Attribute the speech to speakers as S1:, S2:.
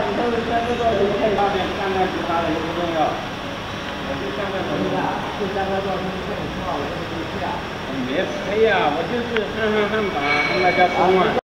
S1: 你就是在那个图片上面看看其他的，也不重要。我就现在什么啊，就现在到公看，你去。我就不给你啊，没催啊，我就是看看汉堡啊，看看加工啊。